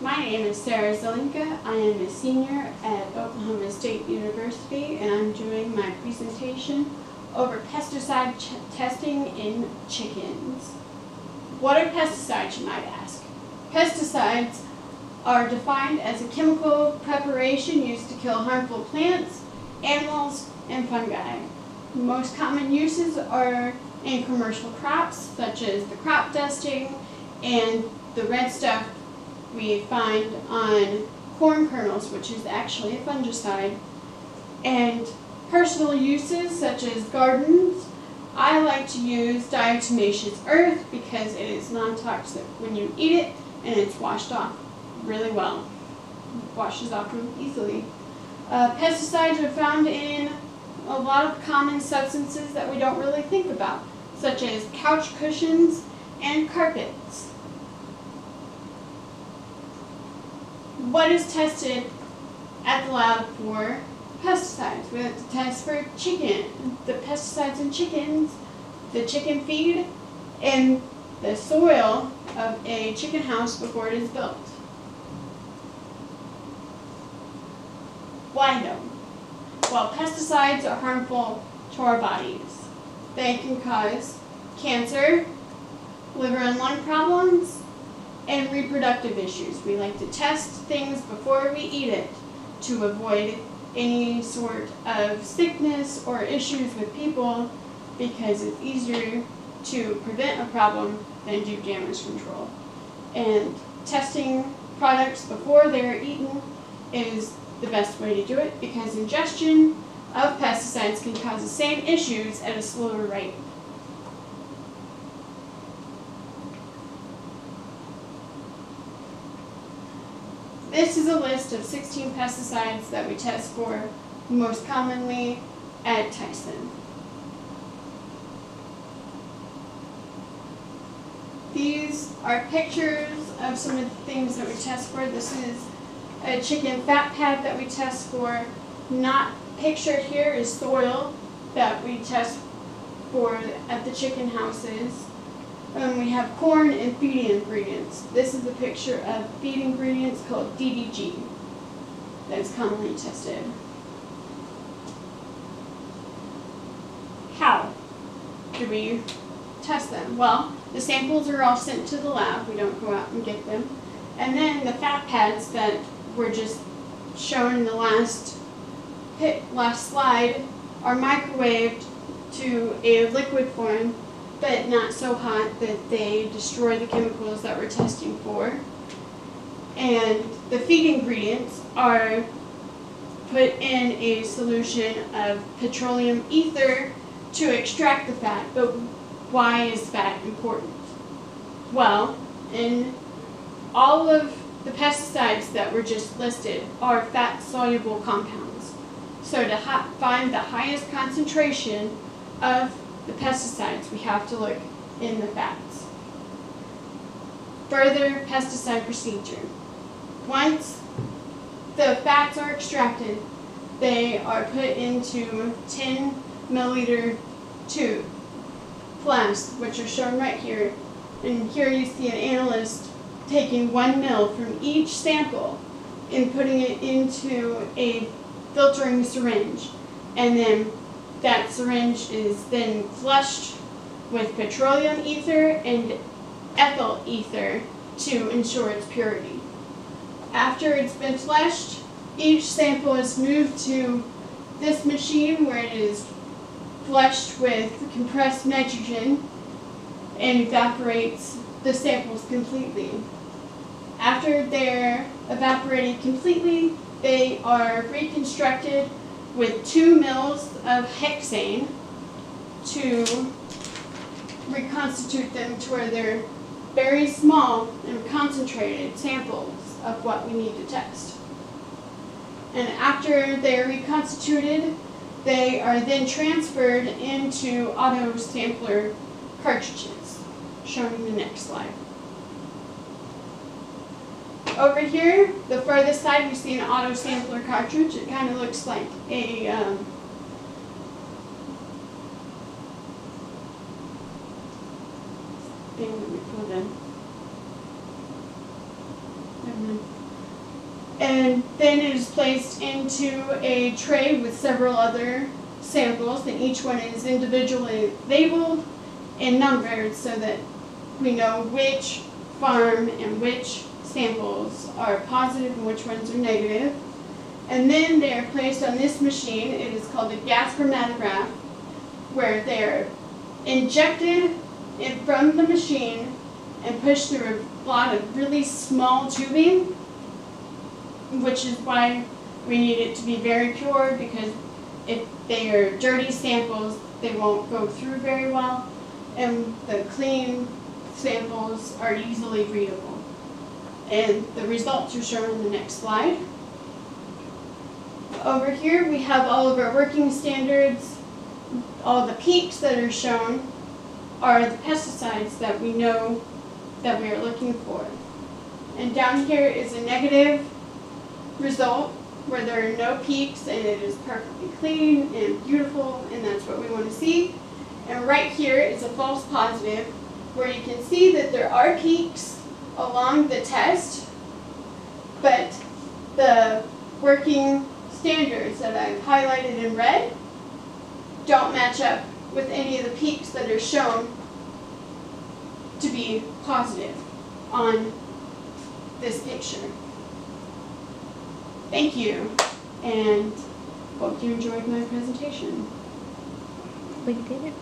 My name is Sara Zelinka. I am a senior at Oklahoma State University and I'm doing my presentation over pesticide testing in chickens. What are pesticides, you might ask? Pesticides are defined as a chemical preparation used to kill harmful plants, animals, and fungi. Most common uses are in commercial crops, such as the crop dusting and the red stuff we find on corn kernels, which is actually a fungicide, and personal uses such as gardens. I like to use diatomaceous earth because it is non-toxic when you eat it and it's washed off really well. Washes off easily. Uh, pesticides are found in a lot of common substances that we don't really think about, such as couch cushions and carpets. What is tested at the lab for pesticides? We have to test for chicken, the pesticides in chickens, the chicken feed, and the soil of a chicken house before it is built. Why though? Well, pesticides are harmful to our bodies. They can cause cancer, liver and lung problems, and reproductive issues. We like to test things before we eat it to avoid any sort of sickness or issues with people because it's easier to prevent a problem than do damage control. And testing products before they're eaten is the best way to do it because ingestion of pesticides can cause the same issues at a slower rate. This is a list of 16 pesticides that we test for most commonly at Tyson. These are pictures of some of the things that we test for. This is a chicken fat pad that we test for. Not pictured here is soil that we test for at the chicken houses. We have corn and feed ingredients. This is a picture of feed ingredients called DDG that is commonly tested. How do we test them? Well, the samples are all sent to the lab. We don't go out and get them. And then the fat pads that were just shown in the last pit, last slide are microwaved to a liquid form but not so hot that they destroy the chemicals that we're testing for. And the feed ingredients are put in a solution of petroleum ether to extract the fat. But why is fat important? Well, in all of the pesticides that were just listed are fat soluble compounds. So to find the highest concentration of the pesticides, we have to look in the fats. Further pesticide procedure. Once the fats are extracted, they are put into 10 milliliter tube flasks, which are shown right here. And here you see an analyst taking one mil from each sample and putting it into a filtering syringe and then that syringe is then flushed with petroleum ether and ethyl ether to ensure its purity. After it's been flushed, each sample is moved to this machine where it is flushed with compressed nitrogen and evaporates the samples completely. After they're evaporated completely, they are reconstructed with two mils of hexane to reconstitute them to where they're very small and concentrated samples of what we need to test. And after they're reconstituted, they are then transferred into auto sampler cartridges, shown in the next slide. Over here, the furthest side, we see an auto sampler cartridge. It kind of looks like a um, thing that we put in. And then it is placed into a tray with several other samples, and each one is individually labeled and numbered so that we know which farm and which samples are positive and which ones are negative. And then they are placed on this machine, it is called a gas chromatograph, where they are injected in from the machine and pushed through a lot of really small tubing, which is why we need it to be very pure because if they are dirty samples, they won't go through very well, and the clean samples are easily readable. And the results are shown on the next slide. Over here, we have all of our working standards. All the peaks that are shown are the pesticides that we know that we are looking for. And down here is a negative result where there are no peaks and it is perfectly clean and beautiful and that's what we want to see. And right here is a false positive where you can see that there are peaks along the test, but the working standards that I've highlighted in red don't match up with any of the peaks that are shown to be positive on this picture. Thank you, and hope you enjoyed my presentation. We did.